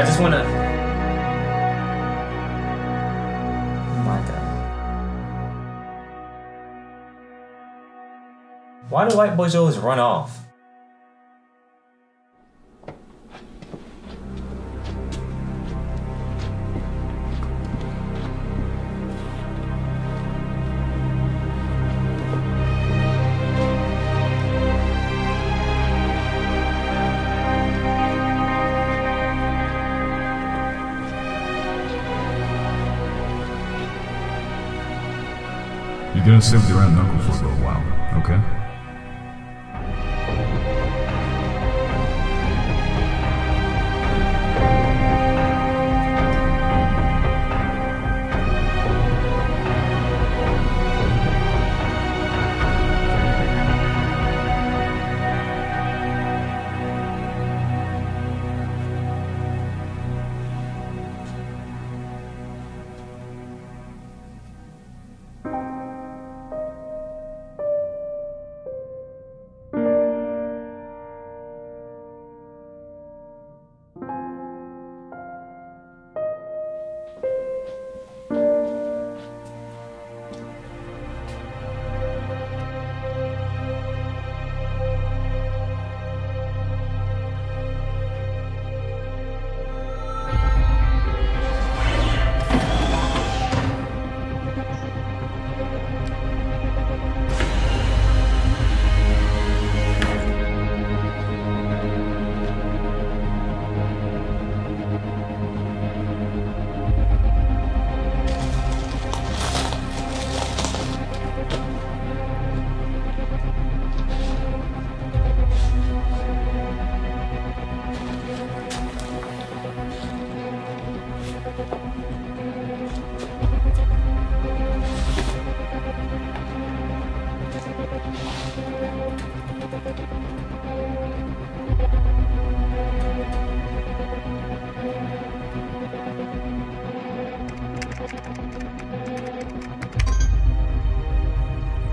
I just wanna. Oh my god. Why do white boys always run off? You're gonna sit with your aunt and uncle for a little while, okay?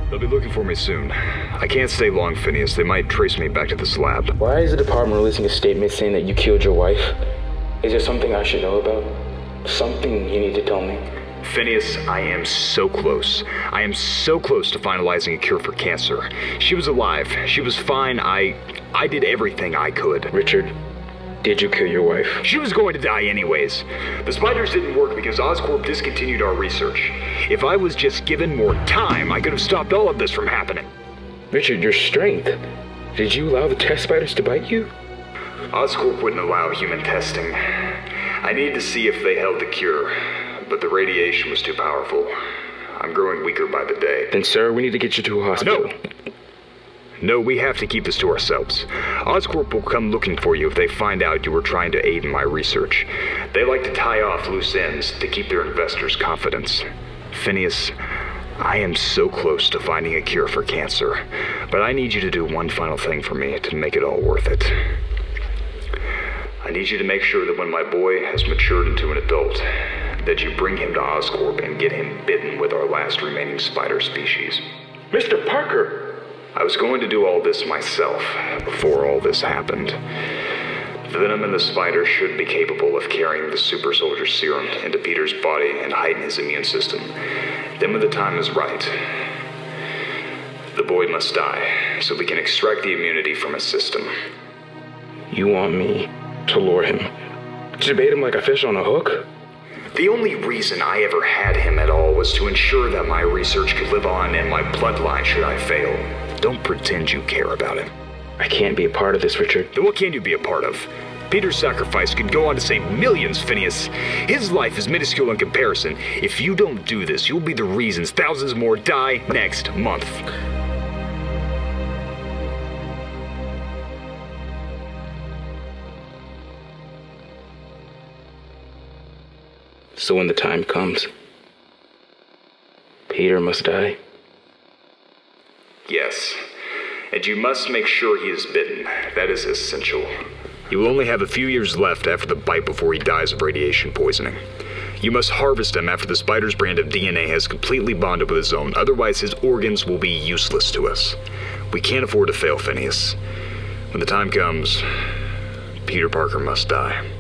They'll be looking for me soon. I can't stay long, Phineas. They might trace me back to this lab. Why is the department releasing a statement saying that you killed your wife? Is there something I should know about? Something you need to tell me? Phineas, I am so close. I am so close to finalizing a cure for cancer. She was alive. She was fine. I I did everything I could. Richard, did you kill your wife? She was going to die anyways. The spiders didn't work because Oscorp discontinued our research. If I was just given more time, I could have stopped all of this from happening. Richard, your strength. Did you allow the test spiders to bite you? Oscorp wouldn't allow human testing. I needed to see if they held the cure, but the radiation was too powerful. I'm growing weaker by the day. Then, sir, we need to get you to a hospital. No! No, we have to keep this to ourselves. Oscorp will come looking for you if they find out you were trying to aid in my research. They like to tie off loose ends to keep their investors' confidence. Phineas, I am so close to finding a cure for cancer, but I need you to do one final thing for me to make it all worth it. I need you to make sure that when my boy has matured into an adult, that you bring him to Oscorp and get him bitten with our last remaining spider species. Mr. Parker! I was going to do all this myself before all this happened. The venom in the spider should be capable of carrying the super soldier serum into Peter's body and heighten his immune system. Then, when the time is right, the boy must die so we can extract the immunity from his system. You want me to lure him? To bait him like a fish on a hook? The only reason I ever had him at all was to ensure that my research could live on in my bloodline should I fail. Don't pretend you care about him. I can't be a part of this, Richard. Then what can you be a part of? Peter's sacrifice could go on to save millions, Phineas. His life is minuscule in comparison. If you don't do this, you'll be the reasons thousands more die next month. So when the time comes, Peter must die. Yes. And you must make sure he is bitten. That is essential. He will only have a few years left after the bite before he dies of radiation poisoning. You must harvest him after the spider's brand of DNA has completely bonded with his own, otherwise, his organs will be useless to us. We can't afford to fail, Phineas. When the time comes, Peter Parker must die.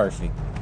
Perfect.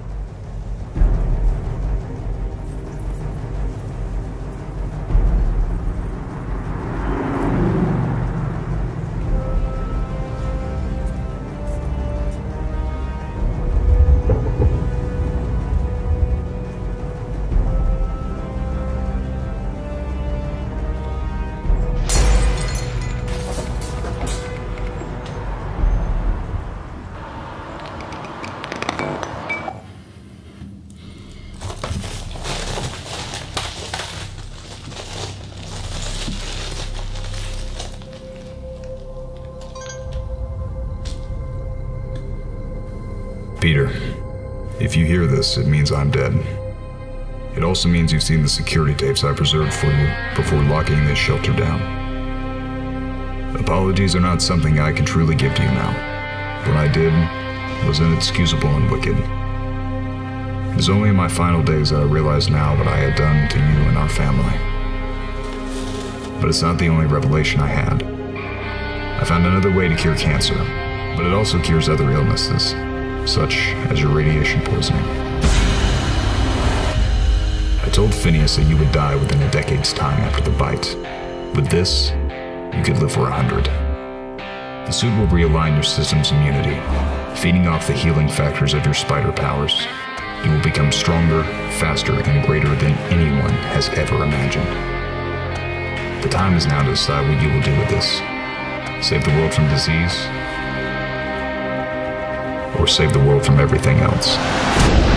Peter, if you hear this, it means I'm dead. It also means you've seen the security tapes I preserved for you before locking this shelter down. Apologies are not something I can truly give to you now. What I did was inexcusable and wicked. It is only in my final days that I realize now what I had done to you and our family. But it's not the only revelation I had. I found another way to cure cancer, but it also cures other illnesses, such as your radiation poisoning. I told Phineas that you would die within a decade's time after the bite. With this, you could live for a hundred. The suit will realign your system's immunity, feeding off the healing factors of your spider powers. You will become stronger, faster, and greater than anyone has ever imagined. The time is now to decide what you will do with this. Save the world from disease, or save the world from everything else.